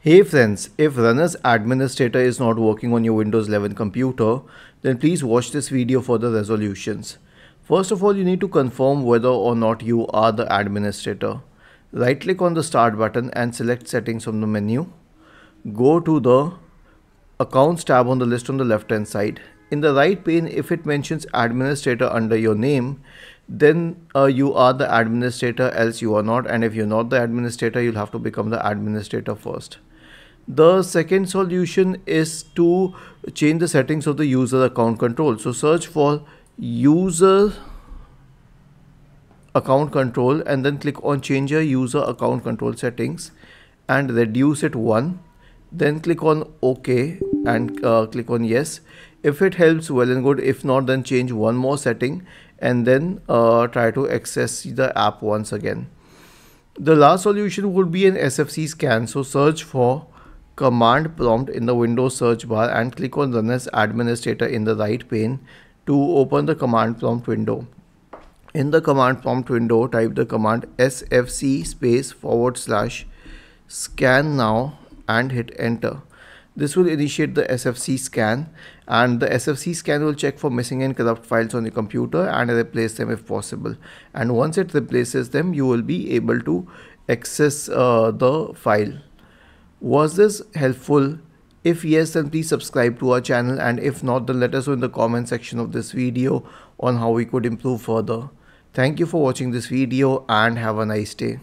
Hey friends, if Run as Administrator is not working on your Windows 11 computer, then please watch this video for the resolutions. First of all, you need to confirm whether or not you are the administrator. Right click on the start button and select settings from the menu. Go to the accounts tab on the list on the left hand side. In the right pane, if it mentions administrator under your name, then uh, you are the administrator else you are not. And if you're not the administrator you'll have to become the administrator first. The second solution is to change the settings of the user account control. So search for user account control and then click on change your user account control settings and reduce it one. Then click on ok and uh, click on yes if it helps well and good if not then change one more setting and then uh, try to access the app once again the last solution would be an sfc scan so search for command prompt in the Windows search bar and click on Run as Administrator in the right pane to open the command prompt window. In the command prompt window, type the command sfc space forward slash scan now and hit enter. This will initiate the SFC scan and the SFC scan will check for missing and corrupt files on your computer and replace them if possible. And once it replaces them, you will be able to access uh, the file. Was this helpful? If yes, then please subscribe to our channel and if not, then let us know in the comment section of this video on how we could improve further. Thank you for watching this video and have a nice day.